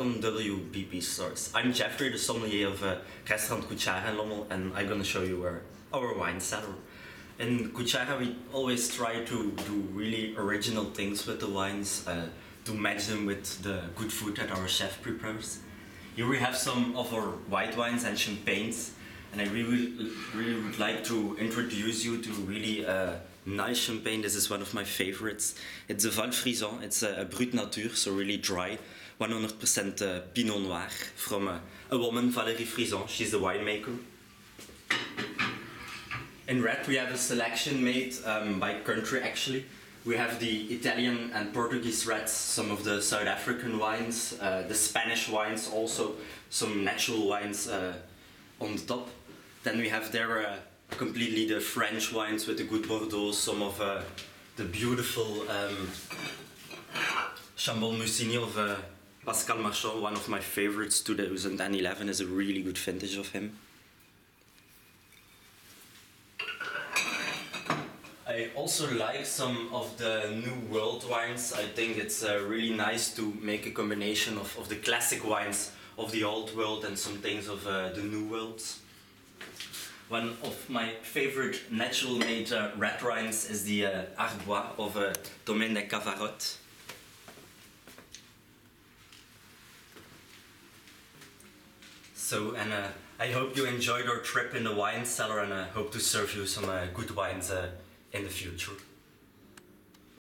welcome WBP Stars. I'm Jeffrey, the sommelier of uh, restaurant Cuchara in Lommel, and I'm gonna show you uh, our wine cellar. In Cuchara, we always try to do really original things with the wines, uh, to match them with the good food that our chef prepares. Here we have some of our white wines and champagnes, and I really, really would like to introduce you to really uh, nice champagne. This is one of my favorites. It's a Val Frison. It's a, a Brut Nature, so really dry. 100% uh, Pinot Noir from a, a woman, Valérie Frison. She's the winemaker. In red, we have a selection made um, by country actually. We have the Italian and Portuguese reds, some of the South African wines, uh, the Spanish wines, also some natural wines uh, on the top. Then we have there uh, completely the French wines with the good Bordeaux, some of uh, the beautiful um, Chambolle-Musigny of Pascal Marchand, one of my favorites. 2011 is a really good vintage of him. I also like some of the new world wines. I think it's uh, really nice to make a combination of, of the classic wines of the old world and some things of uh, the new world. One of my favorite natural made uh, red wines is the uh, Arbois of uh, Domaine des Cavarodes. So, and uh, I hope you enjoyed our trip in the wine cellar and I hope to serve you some uh, good wines uh, in the future.